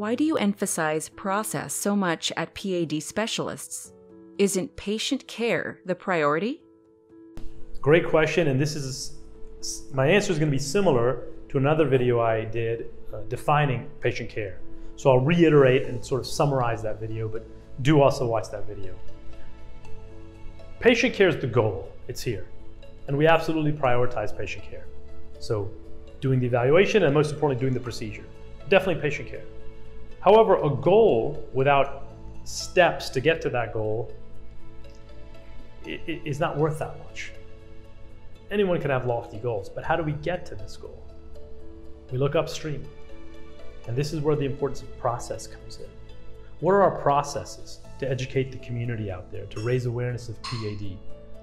Why do you emphasize process so much at PAD specialists? Isn't patient care the priority? Great question, and this is my answer is going to be similar to another video I did uh, defining patient care. So I'll reiterate and sort of summarize that video, but do also watch that video. Patient care is the goal. It's here. And we absolutely prioritize patient care. So doing the evaluation and most importantly, doing the procedure. Definitely patient care. However, a goal without steps to get to that goal is not worth that much. Anyone can have lofty goals, but how do we get to this goal? We look upstream. And this is where the importance of process comes in. What are our processes to educate the community out there, to raise awareness of PAD,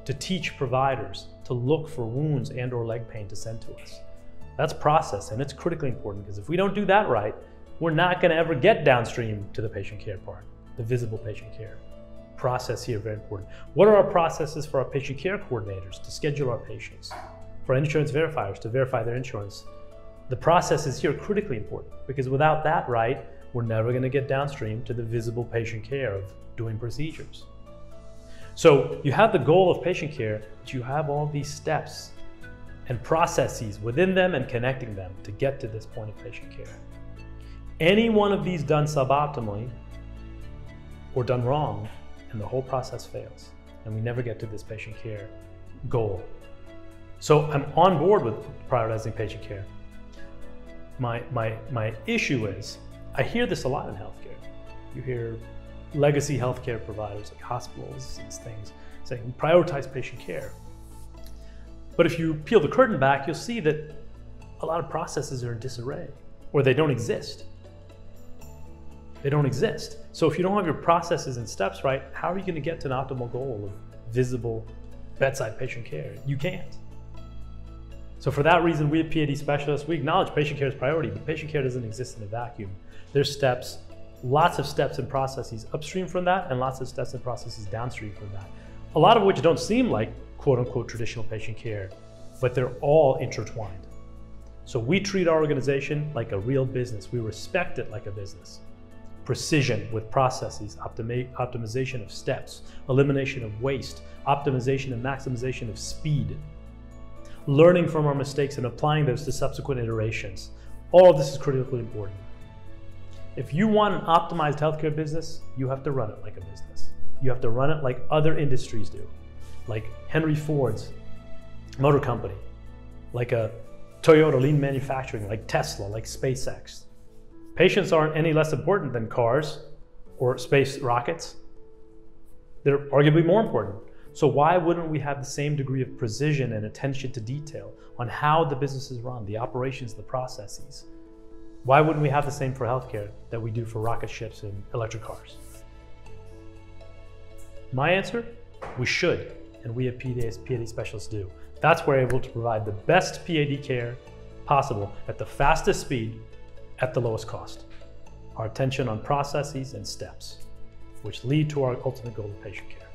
to teach providers to look for wounds and or leg pain to send to us? That's process, and it's critically important because if we don't do that right, we're not going to ever get downstream to the patient care part, the visible patient care. Process here, very important. What are our processes for our patient care coordinators to schedule our patients? For insurance verifiers to verify their insurance? The process is here critically important because without that right, we're never going to get downstream to the visible patient care of doing procedures. So you have the goal of patient care, but you have all these steps and processes within them and connecting them to get to this point of patient care. Any one of these done suboptimally or done wrong, and the whole process fails, and we never get to this patient care goal. So I'm on board with prioritizing patient care. My, my, my issue is, I hear this a lot in healthcare. You hear legacy healthcare providers like hospitals and things saying prioritize patient care. But if you peel the curtain back, you'll see that a lot of processes are in disarray or they don't exist. They don't exist. So if you don't have your processes and steps right, how are you going to get to an optimal goal of visible bedside patient care? You can't. So for that reason, we at PAD specialists, we acknowledge patient care is priority, but patient care doesn't exist in a vacuum. There's steps, lots of steps and processes upstream from that, and lots of steps and processes downstream from that. A lot of which don't seem like quote unquote traditional patient care, but they're all intertwined. So we treat our organization like a real business. We respect it like a business precision with processes, optimi optimization of steps, elimination of waste, optimization and maximization of speed, learning from our mistakes and applying those to subsequent iterations. All of this is critically important. If you want an optimized healthcare business, you have to run it like a business. You have to run it like other industries do, like Henry Ford's motor company, like a Toyota lean manufacturing, like Tesla, like SpaceX. Patients aren't any less important than cars or space rockets. They're arguably more important. So why wouldn't we have the same degree of precision and attention to detail on how the business is run, the operations, the processes? Why wouldn't we have the same for healthcare that we do for rocket ships and electric cars? My answer, we should, and we at PAD, PAD specialists do. That's where we're able to provide the best PAD care possible at the fastest speed at the lowest cost. Our attention on processes and steps, which lead to our ultimate goal of patient care.